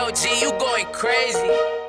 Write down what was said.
LG, you going crazy.